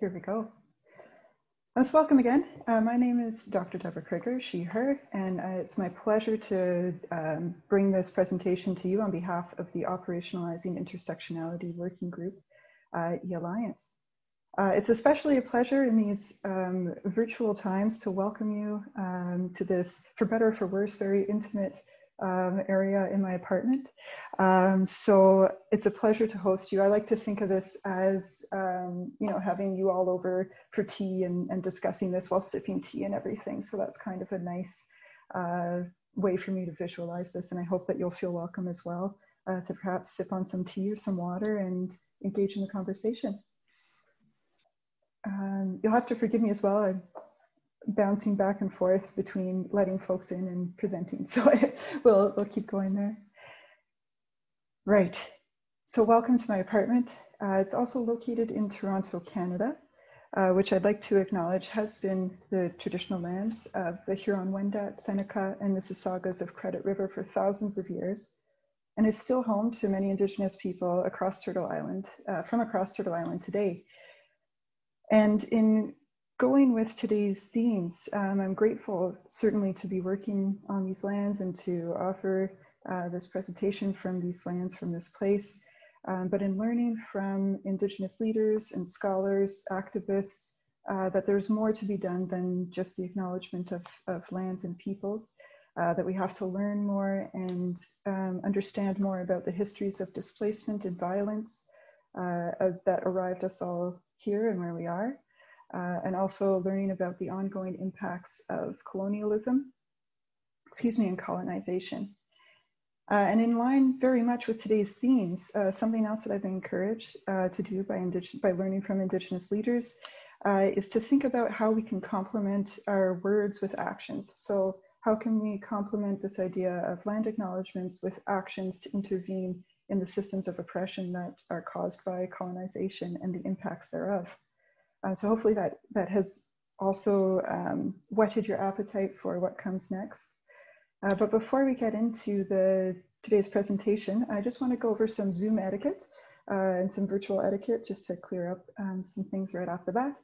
Here we go. Most welcome again. Uh, my name is Dr. Debra Kriger, she, her, and uh, it's my pleasure to um, bring this presentation to you on behalf of the Operationalizing Intersectionality Working Group, uh, E-Alliance. Uh, it's especially a pleasure in these um, virtual times to welcome you um, to this, for better or for worse, very intimate um, area in my apartment. Um, so it's a pleasure to host you. I like to think of this as, um, you know, having you all over for tea and, and, discussing this while sipping tea and everything. So that's kind of a nice uh, way for me to visualize this. And I hope that you'll feel welcome as well uh, to perhaps sip on some tea or some water and engage in the conversation. Um, you'll have to forgive me as well. I bouncing back and forth between letting folks in and presenting. So we'll, we'll keep going there. Right. So welcome to my apartment. Uh, it's also located in Toronto, Canada, uh, which I'd like to acknowledge has been the traditional lands of the Huron-Wendat, Seneca, and Mississaugas of Credit River for thousands of years, and is still home to many Indigenous people across Turtle Island, uh, from across Turtle Island today. And in going with today's themes, um, I'm grateful certainly to be working on these lands and to offer uh, this presentation from these lands, from this place. Um, but in learning from Indigenous leaders and scholars, activists, uh, that there's more to be done than just the acknowledgement of, of lands and peoples, uh, that we have to learn more and um, understand more about the histories of displacement and violence uh, that arrived us all here and where we are uh, and also learning about the ongoing impacts of colonialism, excuse me, and colonization. Uh, and in line very much with today's themes, uh, something else that I've been encouraged uh, to do by, by learning from Indigenous leaders uh, is to think about how we can complement our words with actions. So how can we complement this idea of land acknowledgements with actions to intervene in the systems of oppression that are caused by colonization and the impacts thereof? Uh, so hopefully that, that has also um, whetted your appetite for what comes next. Uh, but before we get into the today's presentation, I just want to go over some Zoom etiquette uh, and some virtual etiquette just to clear up um, some things right off the bat.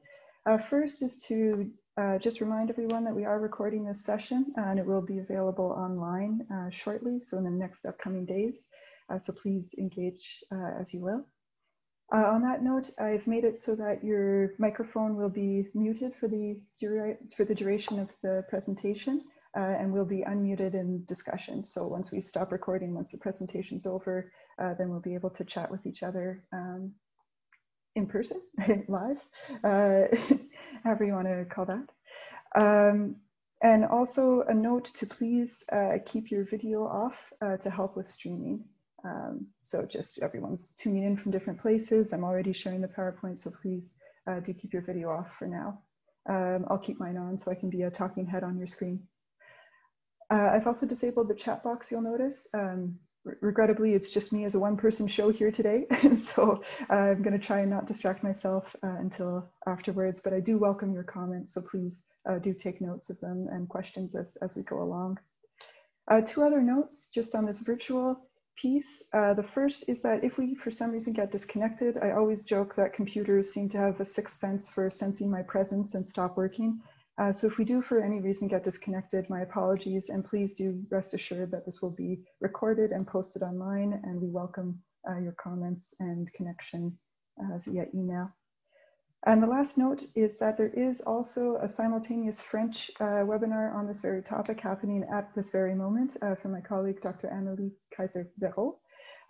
Uh, first is to uh, just remind everyone that we are recording this session and it will be available online uh, shortly, so in the next upcoming days. so please engage as you will. Uh, on that note, I've made it so that your microphone will be muted for the, for the duration of the presentation uh, and will be unmuted in discussion. So once we stop recording, once the presentation's over, uh, then we'll be able to chat with each other um, in person, live, uh, however you want to call that. Um, and also a note to please uh, keep your video off uh, to help with streaming. Um, so just everyone's tuning in from different places. I'm already sharing the PowerPoint, so please uh, do keep your video off for now. Um, I'll keep mine on so I can be a talking head on your screen. Uh, I've also disabled the chat box, you'll notice. Um, regrettably, it's just me as a one person show here today. so uh, I'm gonna try and not distract myself uh, until afterwards, but I do welcome your comments. So please uh, do take notes of them and questions as, as we go along. Uh, two other notes just on this virtual piece. Uh, the first is that if we, for some reason, get disconnected, I always joke that computers seem to have a sixth sense for sensing my presence and stop working. Uh, so if we do, for any reason, get disconnected, my apologies, and please do rest assured that this will be recorded and posted online, and we welcome uh, your comments and connection uh, via email. And the last note is that there is also a simultaneous French uh, webinar on this very topic happening at this very moment uh, from my colleague, Dr. Amelie Keyser-Verreault.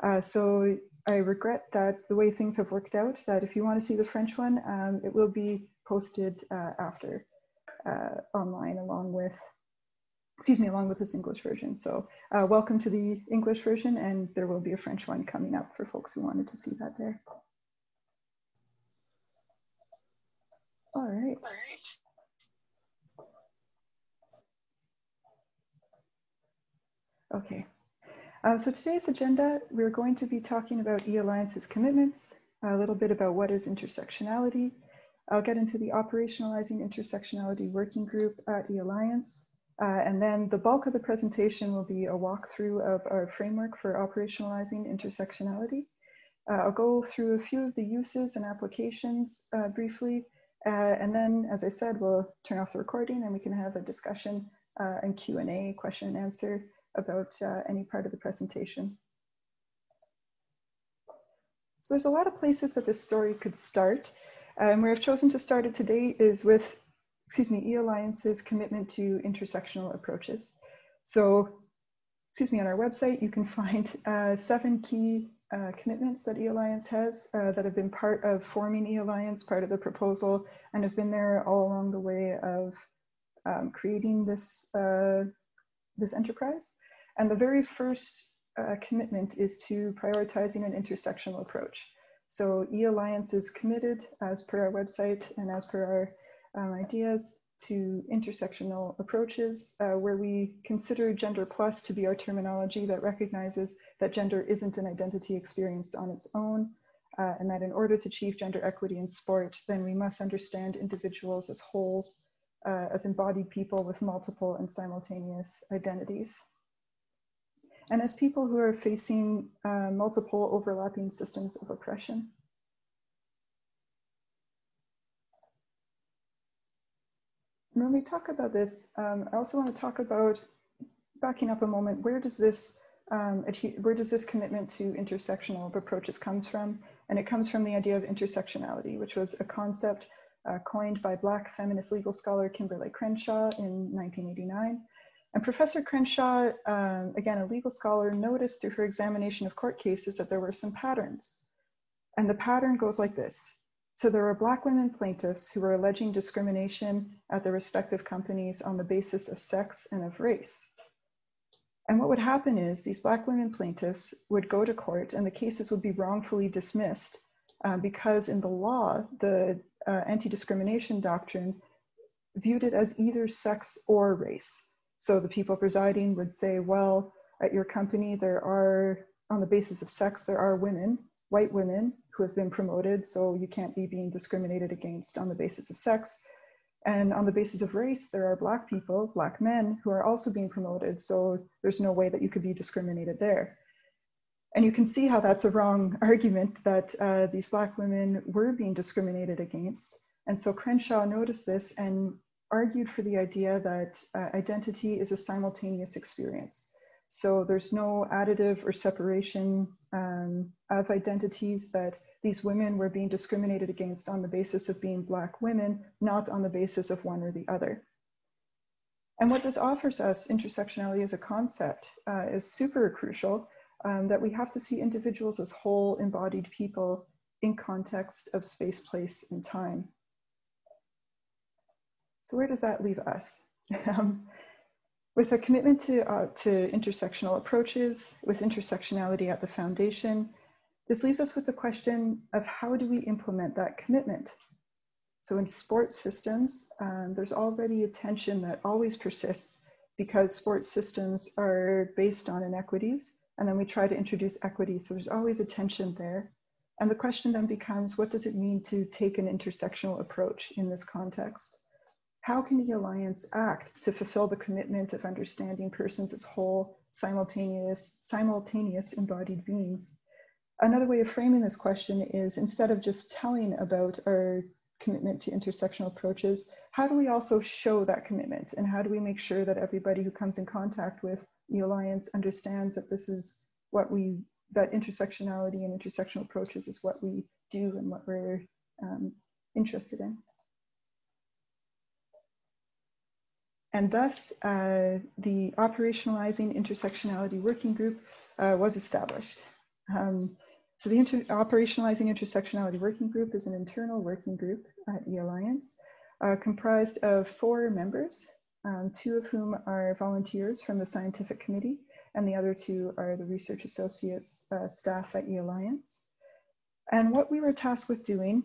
Uh, so I regret that the way things have worked out, that if you want to see the French one, um, it will be posted uh, after uh, online along with, excuse me, along with this English version. So uh, welcome to the English version and there will be a French one coming up for folks who wanted to see that there. All right. Okay. Uh, so today's agenda, we're going to be talking about E-Alliance's commitments, a little bit about what is intersectionality. I'll get into the operationalizing intersectionality working group at E-Alliance. Uh, and then the bulk of the presentation will be a walkthrough of our framework for operationalizing intersectionality. Uh, I'll go through a few of the uses and applications uh, briefly, uh, and then, as I said, we'll turn off the recording and we can have a discussion uh, and Q&A, question and answer about uh, any part of the presentation. So there's a lot of places that this story could start. Um, where I've chosen to start it today is with, excuse me, E-Alliance's commitment to intersectional approaches. So, excuse me, on our website, you can find uh, seven key uh, commitments that E-Alliance has uh, that have been part of forming E-Alliance, part of the proposal, and have been there all along the way of um, creating this, uh, this enterprise. And the very first uh, commitment is to prioritizing an intersectional approach. So E-Alliance is committed as per our website and as per our um, ideas to intersectional approaches uh, where we consider gender plus to be our terminology that recognizes that gender isn't an identity experienced on its own uh, and that in order to achieve gender equity in sport, then we must understand individuals as wholes, uh, as embodied people with multiple and simultaneous identities. And as people who are facing uh, multiple overlapping systems of oppression. When we talk about this, um, I also want to talk about backing up a moment. Where does this um, where does this commitment to intersectional approaches comes from? And it comes from the idea of intersectionality, which was a concept uh, coined by Black feminist legal scholar Kimberlé Crenshaw in 1989. And Professor Crenshaw, um, again, a legal scholar, noticed through her examination of court cases that there were some patterns. And the pattern goes like this. So there are Black women plaintiffs who are alleging discrimination at their respective companies on the basis of sex and of race. And what would happen is these Black women plaintiffs would go to court and the cases would be wrongfully dismissed uh, because in the law, the uh, anti-discrimination doctrine viewed it as either sex or race. So the people presiding would say, well, at your company, there are, on the basis of sex, there are women, white women who have been promoted, so you can't be being discriminated against on the basis of sex. And on the basis of race, there are Black people, Black men, who are also being promoted, so there's no way that you could be discriminated there. And you can see how that's a wrong argument that uh, these Black women were being discriminated against. And so Crenshaw noticed this and argued for the idea that uh, identity is a simultaneous experience. So there's no additive or separation um, of identities that these women were being discriminated against on the basis of being Black women, not on the basis of one or the other. And what this offers us, intersectionality as a concept, uh, is super crucial um, that we have to see individuals as whole embodied people in context of space, place, and time. So where does that leave us? with a commitment to, uh, to intersectional approaches, with intersectionality at the foundation, this leaves us with the question of how do we implement that commitment? So in sports systems, um, there's already a tension that always persists because sports systems are based on inequities, and then we try to introduce equity. So there's always a tension there. And the question then becomes, what does it mean to take an intersectional approach in this context? How can the Alliance act to fulfill the commitment of understanding persons as whole, simultaneous, simultaneous embodied beings? Another way of framing this question is instead of just telling about our commitment to intersectional approaches, how do we also show that commitment? And how do we make sure that everybody who comes in contact with the Alliance understands that this is what we, that intersectionality and intersectional approaches is what we do and what we're um, interested in? And thus, uh, the Operationalizing Intersectionality Working Group uh, was established. Um, so the inter Operationalizing Intersectionality Working Group is an internal working group at E-Alliance, uh, comprised of four members, um, two of whom are volunteers from the scientific committee, and the other two are the research associates uh, staff at E-Alliance. And what we were tasked with doing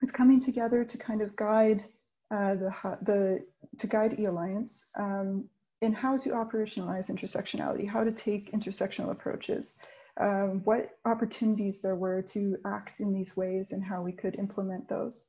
is coming together to kind of guide uh, the, the, to guide E-Alliance um, in how to operationalize intersectionality, how to take intersectional approaches, um, what opportunities there were to act in these ways and how we could implement those.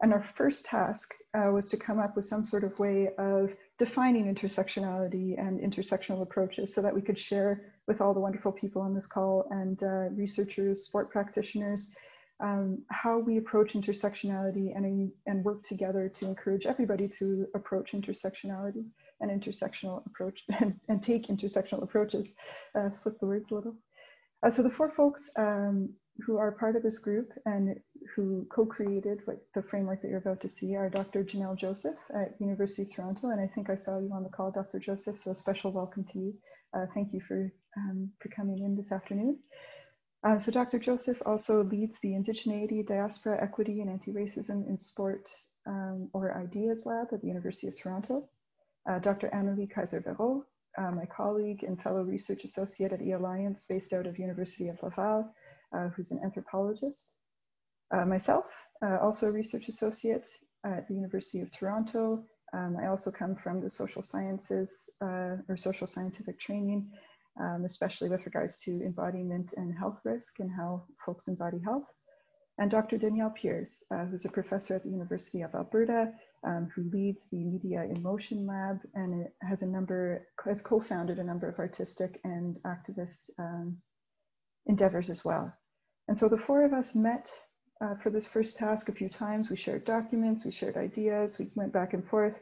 And our first task uh, was to come up with some sort of way of defining intersectionality and intersectional approaches so that we could share with all the wonderful people on this call and uh, researchers, sport practitioners, um, how we approach intersectionality and, and work together to encourage everybody to approach intersectionality and intersectional approach and, and take intersectional approaches. Uh, flip the words a little. Uh, so the four folks um, who are part of this group and who co-created the framework that you're about to see are Dr. Janelle Joseph at University of Toronto. And I think I saw you on the call, Dr. Joseph, so a special welcome to you. Uh, thank you for, um, for coming in this afternoon. Uh, so Dr. Joseph also leads the Indigeneity, Diaspora, Equity, and Anti-Racism in Sport um, or IDEAS Lab at the University of Toronto. Uh, Dr. Amelie Keyser-Verreault, uh, my colleague and fellow research associate at E-Alliance based out of University of Laval, uh, who's an anthropologist. Uh, myself, uh, also a research associate at the University of Toronto. Um, I also come from the social sciences or social scientific training, um, especially with regards to embodiment and health risk and how folks embody health. And Dr. Danielle Peers, uh, who's a professor at the University of Alberta, um, who leads the Media in Motion Lab and has a number, has co-founded a number of artistic and activist um, endeavors as well. And so the four of us met uh, for this first task a few times. We shared documents, we shared ideas, we went back and forth.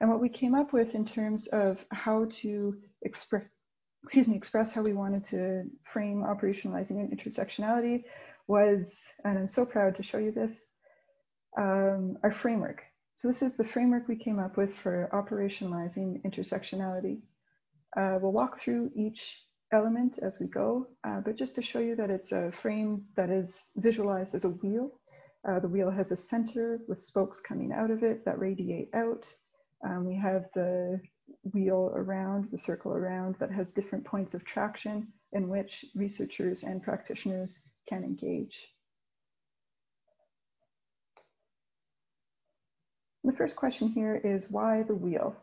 And what we came up with in terms of how to express, excuse me, express how we wanted to frame operationalizing intersectionality was, and I'm so proud to show you this, um, our framework. So this is the framework we came up with for operationalizing intersectionality. Uh, we'll walk through each element as we go, uh, but just to show you that it's a frame that is visualized as a wheel. Uh, the wheel has a center with spokes coming out of it that radiate out. Um, we have the wheel around, the circle around that has different points of traction in which researchers and practitioners can engage. The first question here is why the wheel?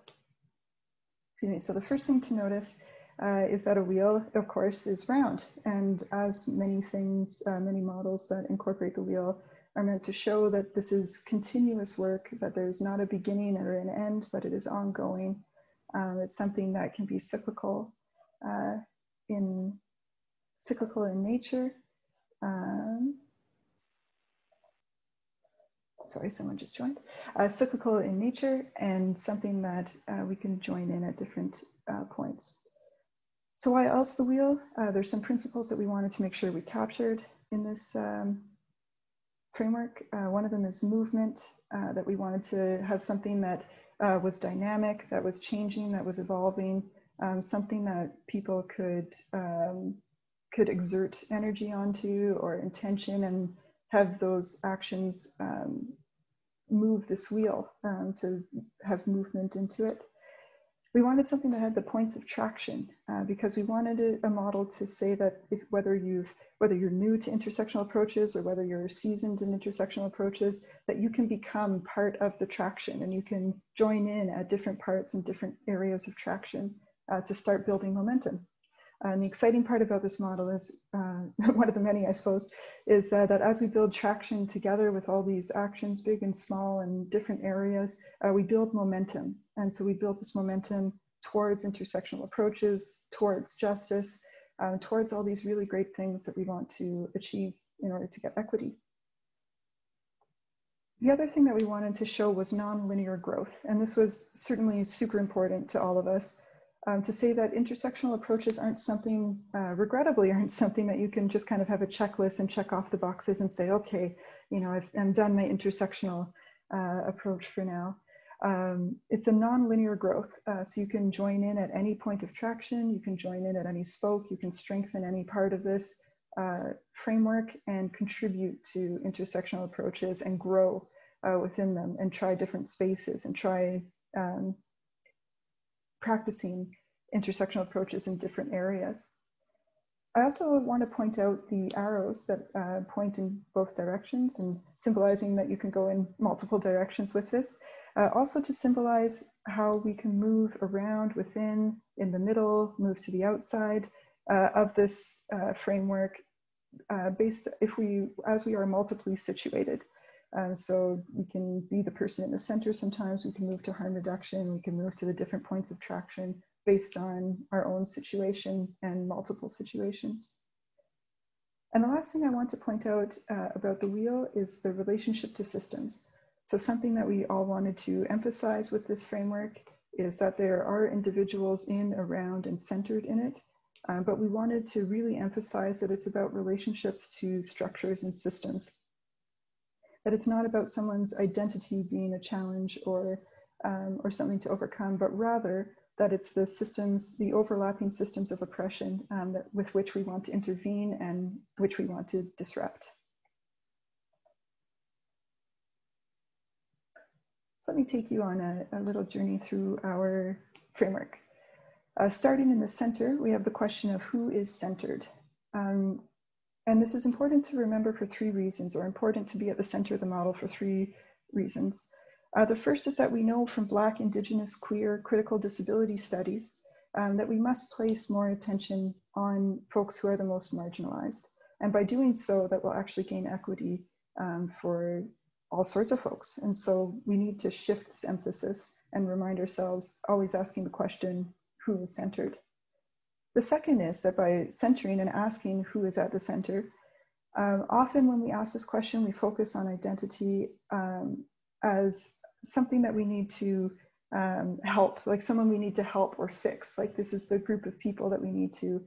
Excuse me, so the first thing to notice uh, is that a wheel, of course, is round. And as many things, uh, many models that incorporate the wheel are meant to show that this is continuous work, that there's not a beginning or an end, but it is ongoing. Um, it's something that can be cyclical uh, in cyclical in nature. Um, sorry, someone just joined. Uh, cyclical in nature and something that uh, we can join in at different uh, points. So why else the wheel? Uh, there's some principles that we wanted to make sure we captured in this um, framework. Uh, one of them is movement, that we wanted to have something that uh, was dynamic, that was changing, that was evolving, um, something that people could, um, could exert energy onto or intention and have those actions um, move this wheel um, to have movement into it we wanted something that had the points of traction uh, because we wanted a, a, model to say that if, whether you've whether you're new to intersectional approaches or whether you're seasoned in intersectional approaches that you can become part of the traction and you can join in at different parts and different areas of traction uh, to start building momentum and the exciting part about this model is, uh, one of the many, I suppose, is uh, that as we build traction together with all these actions, big and small and different areas, uh, we build momentum. And so we build this momentum towards intersectional approaches, towards justice, uh, towards all these really great things that we want to achieve in order to get equity. The other thing that we wanted to show was nonlinear growth. And this was certainly super important to all of us um, to say that intersectional approaches aren't something, uh, regrettably, aren't something that you can just kind of have a checklist and check off the boxes and say, okay, you know, I've, I'm done my intersectional uh, approach for now. Um, it's a non-linear growth. Uh, so you can join in at any point of traction, you can join in at any spoke, you can strengthen any part of this uh, framework and contribute to intersectional approaches and grow uh, within them and try different spaces and try um, practicing intersectional approaches in different areas. I also want to point out the arrows that uh, point in both directions and symbolizing that you can go in multiple directions with this. Uh, also to symbolize how we can move around within, in the middle, move to the outside uh, of this uh, framework uh, based if we, as we are multiply situated. Um, so we can be the person in the center sometimes, we can move to harm reduction, we can move to the different points of traction based on our own situation and multiple situations. And the last thing I want to point out uh, about the wheel is the relationship to systems. So something that we all wanted to emphasize with this framework is that there are individuals in, around, and centered in it. Uh, but we wanted to really emphasize that it's about relationships to structures and systems. That it's not about someone's identity being a challenge or, um, or something to overcome, but rather that it's the systems, the overlapping systems of oppression um, that, with which we want to intervene and which we want to disrupt. So let me take you on a, a little journey through our framework. Uh, starting in the center, we have the question of who is centered. Um, and this is important to remember for three reasons, or important to be at the center of the model for three reasons. Uh, the first is that we know from Black, Indigenous, queer, critical disability studies um, that we must place more attention on folks who are the most marginalized. And by doing so, that will actually gain equity um, for all sorts of folks. And so we need to shift this emphasis and remind ourselves, always asking the question, who is centered? The second is that by centering and asking who is at the center, um, often when we ask this question, we focus on identity um, as something that we need to um, help, like someone we need to help or fix. Like this is the group of people that we need to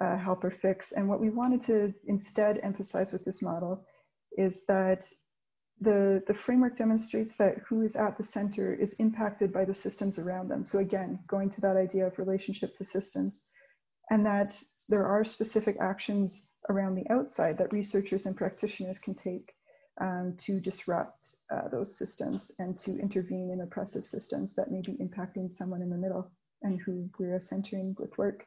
uh, help or fix. And what we wanted to instead emphasize with this model is that the, the framework demonstrates that who is at the center is impacted by the systems around them. So again, going to that idea of relationship to systems, and that there are specific actions around the outside that researchers and practitioners can take um, to disrupt uh, those systems and to intervene in oppressive systems that may be impacting someone in the middle and who we're centering with work.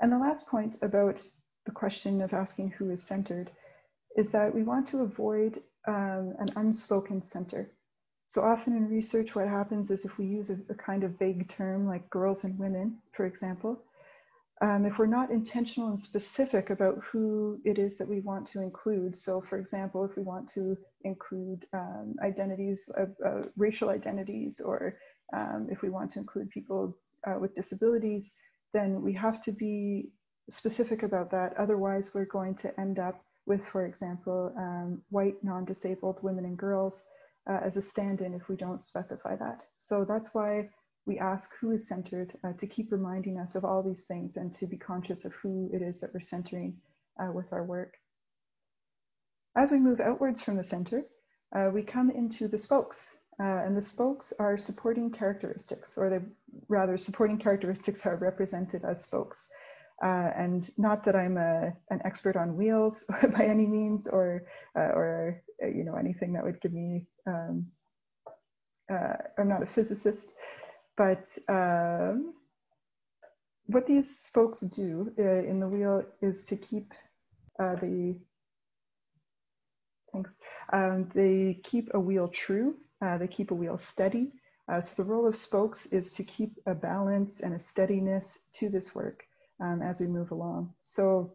And the last point about the question of asking who is centered is that we want to avoid um, an unspoken center. So often in research, what happens is if we use a, a kind of vague term like girls and women, for example, um, if we're not intentional and specific about who it is that we want to include. So for example, if we want to include um, identities, uh, racial identities, or um, if we want to include people uh, with disabilities, then we have to be specific about that. Otherwise, we're going to end up with, for example, um, white non-disabled women and girls uh, as a stand-in if we don't specify that. So that's why we ask who is centered uh, to keep reminding us of all these things and to be conscious of who it is that we're centering uh, with our work. As we move outwards from the center, uh, we come into the spokes. Uh, and the spokes are supporting characteristics, or the rather supporting characteristics are represented as spokes. Uh, and not that I'm a, an expert on wheels by any means, or uh, or you know anything that would give me. Um, I'm not a physicist, but um, what these spokes do uh, in the wheel is to keep uh, the thanks. Um, they keep a wheel true. they keep a wheel steady. so the role of spokes is to keep a balance and a steadiness to this work um, as we move along. So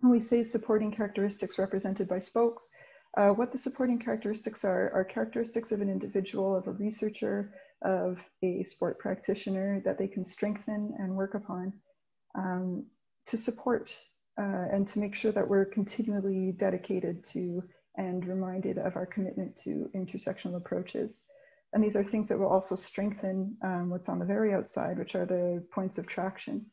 when we say supporting characteristics represented by spokes, uh, what the supporting characteristics are, are characteristics of an individual, of a researcher, of a sport practitioner that they can strengthen and work upon um, to support uh, and to make sure that we're continually dedicated to and reminded of our commitment to intersectional approaches. And these are things that will also strengthen um, what's on the very outside, which are the points of traction.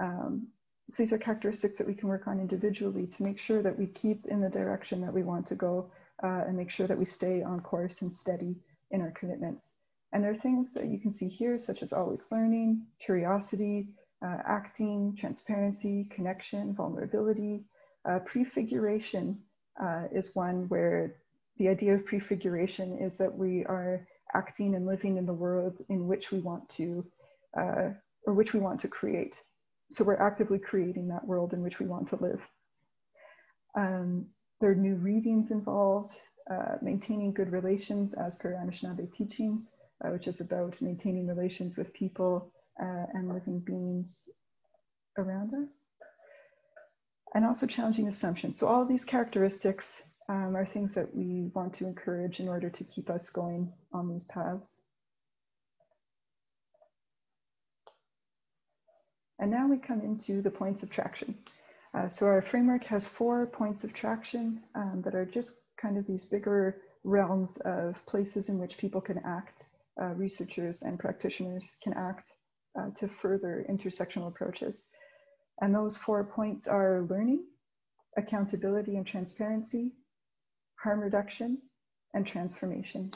Um, so these are characteristics that we can work on individually to make sure that we keep in the direction that we want to go uh, and make sure that we stay on course and steady in our commitments. And there are things that you can see here, such as always learning, curiosity, uh, acting, transparency, connection, vulnerability. Uh, prefiguration uh, is one where the idea of prefiguration is that we are acting and living in the world in which we want to, uh, or which we want to create so we're actively creating that world in which we want to live. Um, there are new readings involved, uh, maintaining good relations as per Anishinaabe teachings, uh, which is about maintaining relations with people uh, and living beings around us. And also challenging assumptions. So all these characteristics um, are things that we want to encourage in order to keep us going on these paths. And now we come into the points of traction. Uh, so our framework has four points of traction um, that are just kind of these bigger realms of places in which people can act, uh, researchers and practitioners can act uh, to further intersectional approaches. And those four points are learning, accountability and transparency, harm reduction, and transformation.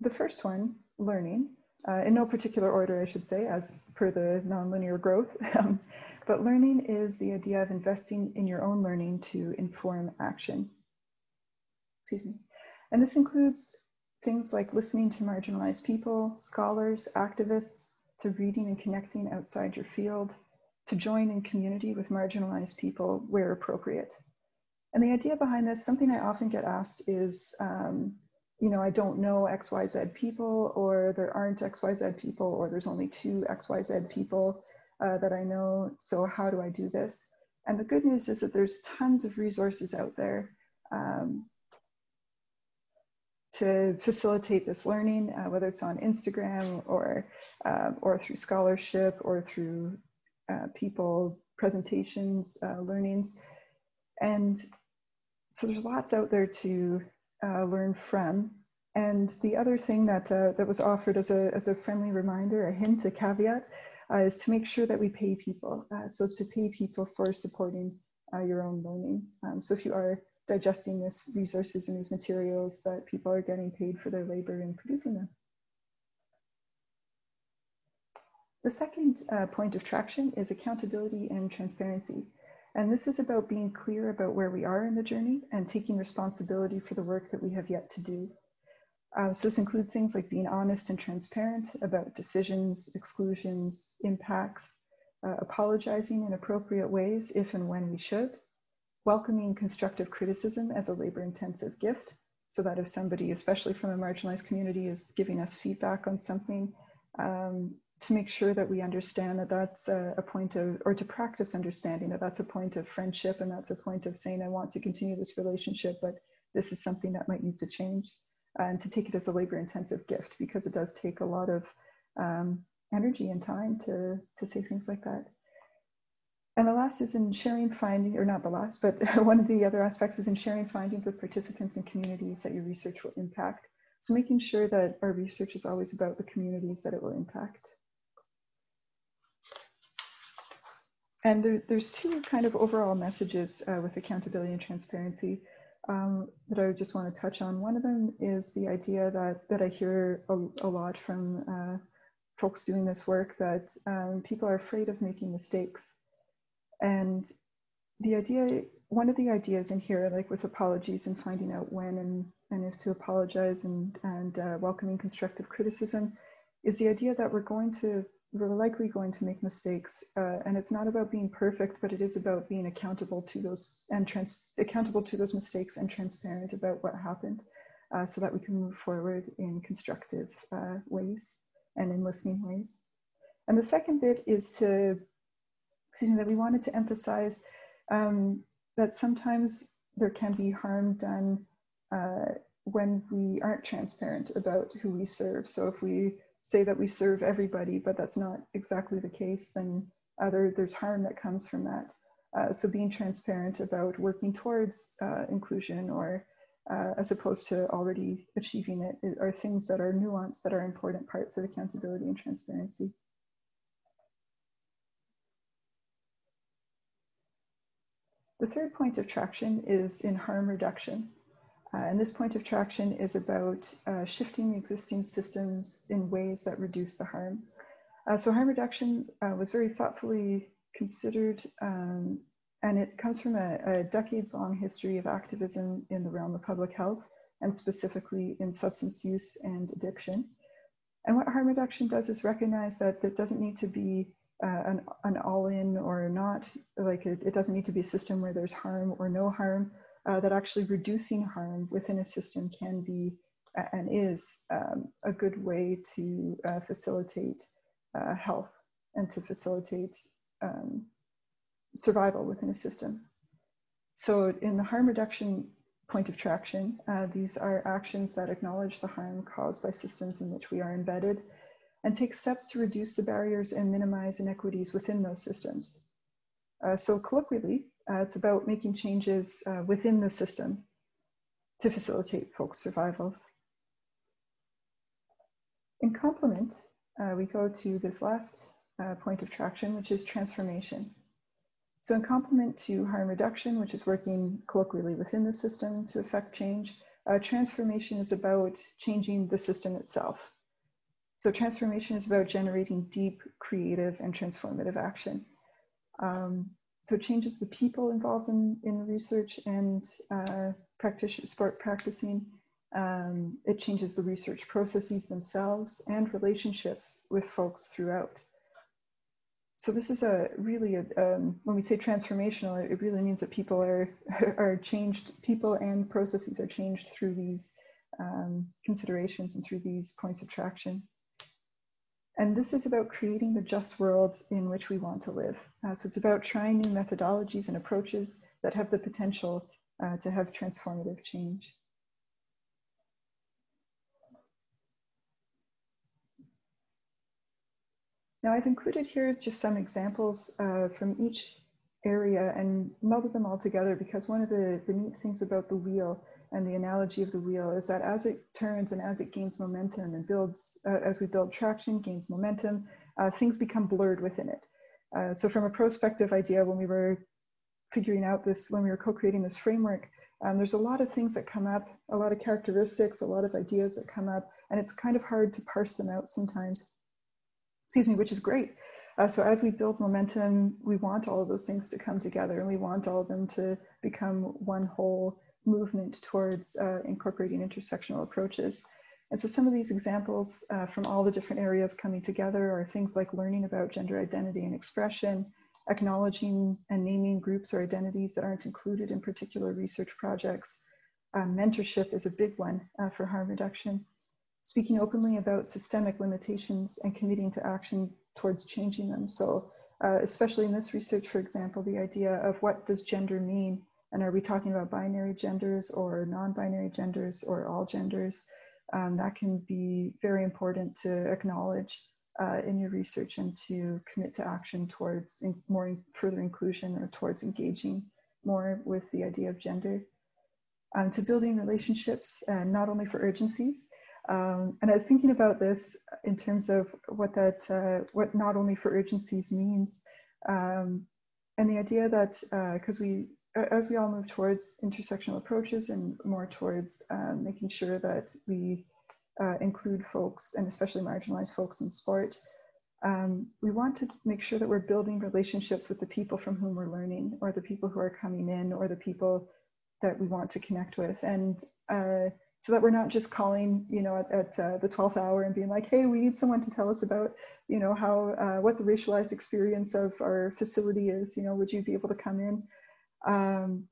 The first one, learning, uh, in no particular order, I should say, as per the nonlinear growth. Um, but learning is the idea of investing in your own learning to inform action. Excuse me. And this includes things like listening to marginalized people, scholars, activists, to reading and connecting outside your field, to join in community with marginalized people where appropriate. And the idea behind this, something I often get asked is, um, you know, I don't know XYZ people, or there aren't XYZ people, or there's only two XYZ people uh, that I know. So how do I do this? And the good news is that there's tons of resources out there um, to facilitate this learning, uh, whether it's on Instagram or, uh, or through scholarship or through uh, people presentations, uh, learnings. And so there's lots out there to uh, learn from. And the other thing that, uh, that was offered as a, as a friendly reminder, a hint, a caveat, is to make sure that we pay people. So to pay people for supporting your own learning. Um, so if you are digesting these resources and these materials, that people are getting paid for their labor in producing them. The second uh, point of traction is accountability and transparency. And this is about being clear about where we are in the journey and taking responsibility for the work that we have yet to do. Uh, so this includes things like being honest and transparent about decisions, exclusions, impacts, uh, apologizing in appropriate ways if and when we should, welcoming constructive criticism as a labor intensive gift, so that if somebody, especially from a marginalized community, is giving us feedback on something, um, to make sure that we understand that that's a, a, point of, or to practice understanding that that's a point of friendship and that's a point of saying, I want to continue this relationship, but this is something that might need to change. And to take it as a labor intensive gift because it does take a lot of um, energy and time to, to say things like that. And the last is in sharing findings, or not the last, but one of the other aspects is in sharing findings with participants and communities that your research will impact. So making sure that our research is always about the communities that it will impact. And there, there's two kind of overall messages uh, with accountability and transparency um, that I just want to touch on. One of them is the idea that, that I hear a, a lot from uh, folks doing this work that um, people are afraid of making mistakes. And the idea, one of the ideas in here, like with apologies and finding out when and, and if to apologize and, and uh, welcoming constructive criticism, is the idea that we're going to we're likely going to make mistakes uh, and it's not about being perfect but it is about being accountable to those and trans accountable to those mistakes and transparent about what happened uh, so that we can move forward in constructive uh, ways and in listening ways. And the second bit is to excuse me, that we wanted to emphasize um, that sometimes there can be harm done uh, when we aren't transparent about who we serve so if we say that we serve everybody, but that's not exactly the case, then other, there's harm that comes from that. Uh, so being transparent about working towards uh, inclusion or uh, as opposed to already achieving it are things that are nuanced that are important parts of accountability and transparency. The third point of traction is in harm reduction. Uh, and this point of traction is about uh, shifting the existing systems in ways that reduce the harm. Uh, so harm reduction uh, was very thoughtfully considered um, and it comes from a, a decades long history of activism in the realm of public health and specifically in substance use and addiction. And what harm reduction does is recognize that there doesn't need to be uh, an, an all in or not, like it, it doesn't need to be a system where there's harm or no harm, uh, that actually reducing harm within a system can be and is um, a good way to uh, facilitate uh, health and to facilitate um, survival within a system. So in the harm reduction point of traction, uh, these are actions that acknowledge the harm caused by systems in which we are embedded and take steps to reduce the barriers and minimize inequities within those systems. Uh, so colloquially, uh, it's about making changes uh, within the system to facilitate folks' survivals. In complement, uh, we go to this last uh, point of traction, which is transformation. So in complement to harm reduction, which is working colloquially within the system to affect change, uh, transformation is about changing the system itself. So transformation is about generating deep, creative, and transformative action. Um, so it changes the people involved in, in research and uh, practitioner sport practicing. Um, it changes the research processes themselves and relationships with folks throughout. So this is a really, a, um, when we say transformational, it really means that people are, are changed, people and processes are changed through these um, considerations and through these points of traction. And this is about creating the just world in which we want to live. Uh, so it's about trying new methodologies and approaches that have the potential uh, to have transformative change. Now I've included here just some examples uh, from each area and melded them all together because one of the, the neat things about the wheel and the analogy of the wheel is that as it turns and as it gains momentum and builds, uh, as we build traction, gains momentum, uh, things become blurred within it. Uh, so from a prospective idea, when we were figuring out this, when we were co-creating this framework, um, there's a lot of things that come up, a lot of characteristics, a lot of ideas that come up, and it's kind of hard to parse them out sometimes excuse me, which is great. Uh, so as we build momentum, we want all of those things to come together and we want all of them to become one whole movement towards uh, incorporating intersectional approaches. And so some of these examples uh, from all the different areas coming together are things like learning about gender identity and expression, acknowledging and naming groups or identities that aren't included in particular research projects. Uh, mentorship is a big one uh, for harm reduction speaking openly about systemic limitations and committing to action towards changing them. So uh, especially in this research, for example, the idea of what does gender mean? And are we talking about binary genders or non-binary genders or all genders? Um, that can be very important to acknowledge uh, in your research and to commit to action towards in more in further inclusion or towards engaging more with the idea of gender. Um, to building relationships, not only for urgencies, um, and I was thinking about this in terms of what that, uh, what not only for urgencies means, um, and the idea that because uh, we, as we all move towards intersectional approaches and more towards um, making sure that we uh, include folks and especially marginalized folks in sport, um, we want to make sure that we're building relationships with the people from whom we're learning, or the people who are coming in, or the people that we want to connect with, and uh, so that we're not just calling, you know, at, at uh, the 12th hour and being like, hey, we need someone to tell us about, you know, how, uh, what the racialized experience of our facility is, you know, would you be able to come in? Um,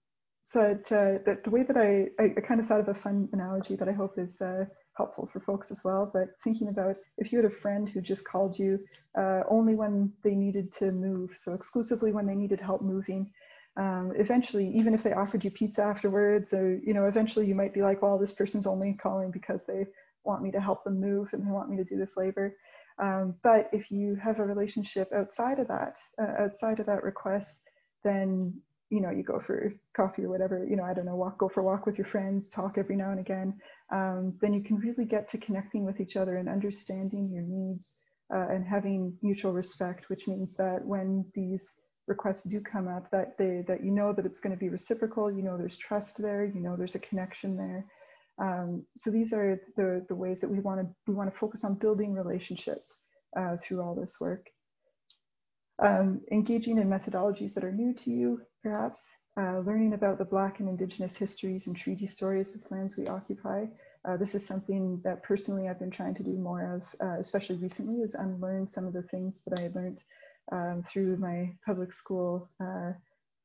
so that, uh, that the way that I, I, kind of thought of a fun analogy that I hope is uh, helpful for folks as well, but thinking about if you had a friend who just called you uh, only when they needed to move, so exclusively when they needed help moving, um, eventually, even if they offered you pizza afterwards, or you know, eventually you might be like, well, this person's only calling because they want me to help them move and they want me to do this labor. Um, but if you have a relationship outside of that, uh, outside of that request, then you know you go for coffee or whatever. You know, I don't know, walk, go for a walk with your friends, talk every now and again. Um, then you can really get to connecting with each other and understanding your needs uh, and having mutual respect, which means that when these requests do come up that they that you know that it's going to be reciprocal you know there's trust there you know there's a connection there um, so these are the the ways that we want to we want to focus on building relationships uh, through all this work um, engaging in methodologies that are new to you perhaps uh, learning about the black and indigenous histories and treaty stories of lands we occupy uh, this is something that personally I've been trying to do more of, uh, especially recently, is unlearn some of the things that I learned um, through my public school, uh,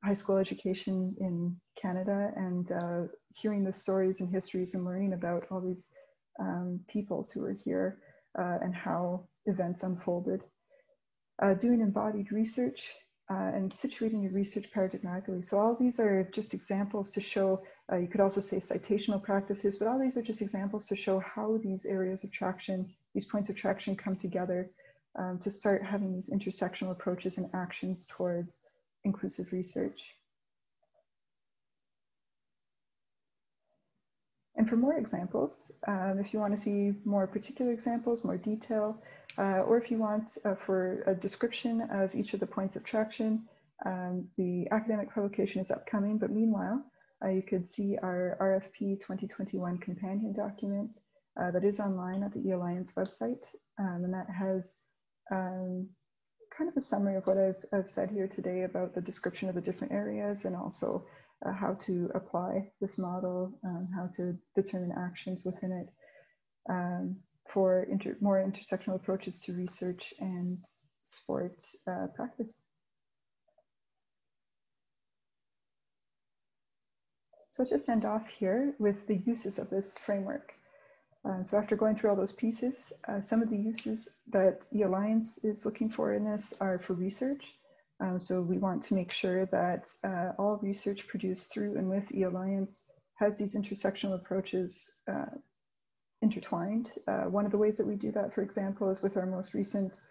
high school education in Canada and uh, hearing the stories and histories and learning about all these um, peoples who were here uh, and how events unfolded. Uh, doing embodied research uh, and situating your research paradigmatically. So all these are just examples to show, uh, you could also say citational practices, but all these are just examples to show how these areas of traction, these points of traction come together um, to start having these intersectional approaches and actions towards inclusive research. And for more examples, um, if you want to see more particular examples, more detail, uh, or if you want uh, for a description of each of the points of traction, um, the academic publication is upcoming, but meanwhile, uh, you could see our RFP 2021 companion document uh, that is online at the E-Alliance website, um, and that has um, kind of a summary of what I've, I've, said here today about the description of the different areas and also uh, how to apply this model, um, how to determine actions within it. Um, for inter more intersectional approaches to research and sport uh, practice. So I'll just end off here with the uses of this framework. Uh, so after going through all those pieces, uh, some of the uses that the Alliance is looking for in this are for research. Uh, so we want to make sure that uh, all research produced through and with E-Alliance has these intersectional approaches uh, intertwined. Uh, one of the ways that we do that, for example, is with our most recent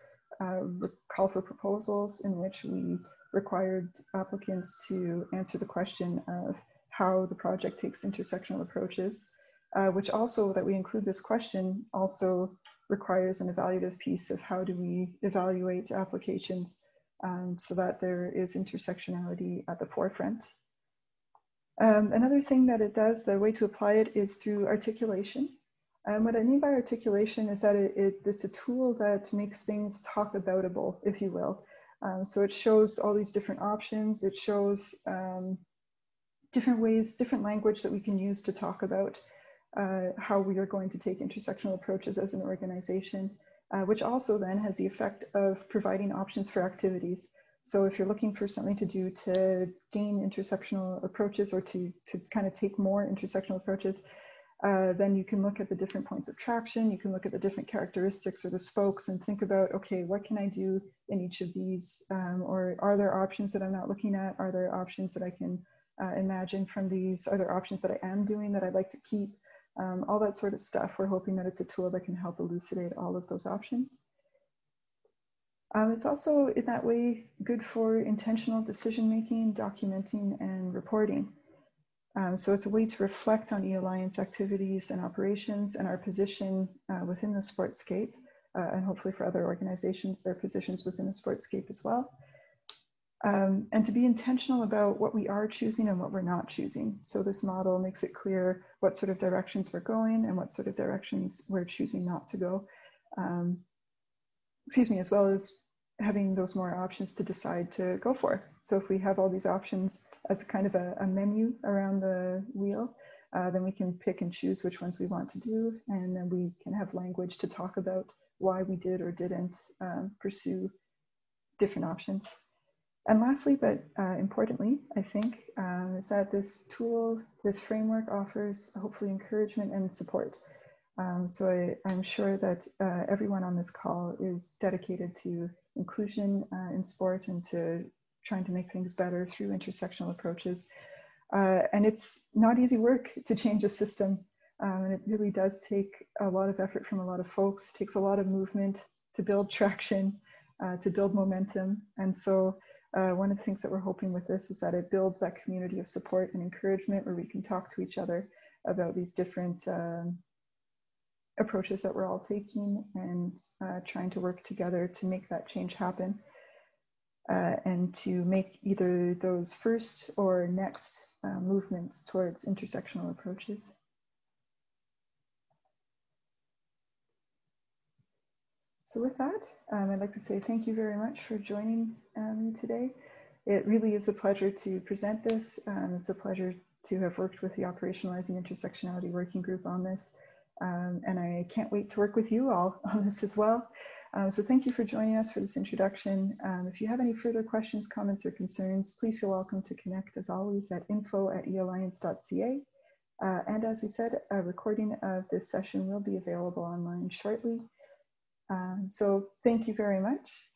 call for proposals in which we required applicants to answer the question of how the project takes intersectional approaches uh, which also that we include this question also requires an evaluative piece of how do we evaluate applications um, so that there is intersectionality at the forefront. Um, another thing that it does, the way to apply it is through articulation. And um, what I mean by articulation is that it, it, it's a tool that makes things talk aboutable, if you will. Um, so it shows all these different options. It shows um, different ways, different language that we can use to talk about uh, how we are going to take intersectional approaches as an organization, uh, which also then has the effect of providing options for activities. So if you're looking for something to do to gain intersectional approaches or to, to kind of take more intersectional approaches, uh, then you can look at the different points of traction, you can look at the different characteristics or the spokes and think about, okay, what can I do in each of these? Um, or are there options that I'm not looking at? Are there options that I can uh, imagine from these? Are there options that I am doing that I'd like to keep? um, all that sort of stuff. We're hoping that it's a tool that can help elucidate all of those options. Um, it's also in that way good for intentional decision making, documenting, and reporting. Um, so it's a way to reflect on E-Alliance activities and operations and our position uh, within the sportscape, uh, and hopefully for other organizations, their positions within the sportscape as well um, and to be intentional about what we are choosing and what we're not choosing. So this model makes it clear what sort of directions we're going and what sort of directions we're choosing not to go. Um, excuse me, as well as having those more options to decide to go for. So if we have all these options as kind of a, a menu around the wheel, uh, then we can pick and choose which ones we want to do. And then we can have language to talk about why we did or didn't um, pursue different options. And lastly, but uh, importantly, I think, um, is that this tool, this framework offers hopefully encouragement and support. Um, so I, am sure that uh, everyone on this call is dedicated to inclusion uh, in sport and to trying to make things better through intersectional approaches. Uh, and it's not easy work to change a system. Um, and it really does take a lot of effort from a lot of folks. It takes a lot of movement to build traction, uh, to build momentum. And so uh, one of the things that we're hoping with this is that it builds that community of support and encouragement where we can talk to each other about these different um, approaches that we're all taking and uh, trying to work together to make that change happen uh, and to make either those first or next uh, movements towards intersectional approaches. So with that, um, I'd like to say thank you very much for joining um, today. It really is a pleasure to present this. Um, it's a pleasure to have worked with the Operationalizing Intersectionality Working Group on this. Um, and I can't wait to work with you all on this as well. Um, so thank you for joining us for this introduction. Um, if you have any further questions, comments, or concerns, please feel welcome to connect as always at info at ealliance.ca. Uh, and as we said, a recording of this session will be available online shortly. Um, so thank you very much.